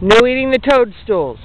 No eating the toadstools.